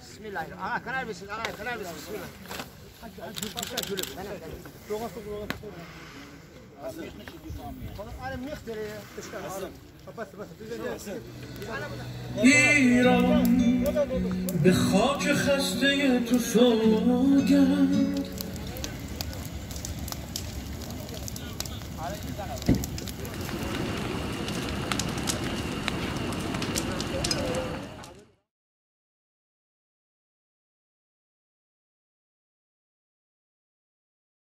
Bismillahirrahmanirrahim. Aha karar versin. Aha karar versin. Bismillah. Alem mıhtır ya. ایران به خاک خسته تو سوگند